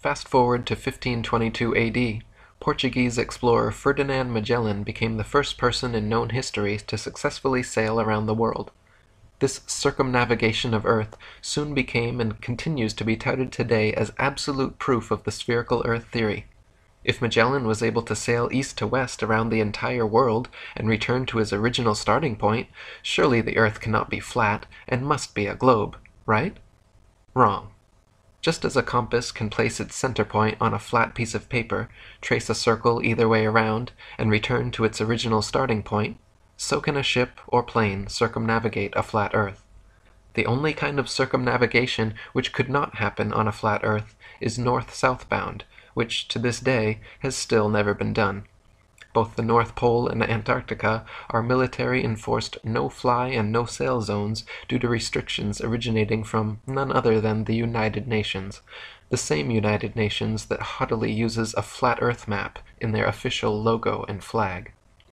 Fast forward to 1522 AD. Portuguese explorer Ferdinand Magellan became the first person in known history to successfully sail around the world. This circumnavigation of Earth soon became and continues to be touted today as absolute proof of the spherical Earth theory. If Magellan was able to sail east to west around the entire world and return to his original starting point, surely the Earth cannot be flat and must be a globe, right? Wrong. Just as a compass can place its center point on a flat piece of paper, trace a circle either way around, and return to its original starting point, so can a ship or plane circumnavigate a flat Earth. The only kind of circumnavigation which could not happen on a flat Earth is north-south bound, which to this day has still never been done. Both the North Pole and Antarctica are military enforced no fly and no sail zones due to restrictions originating from none other than the United Nations, the same United Nations that haughtily uses a flat earth map in their official logo and flag.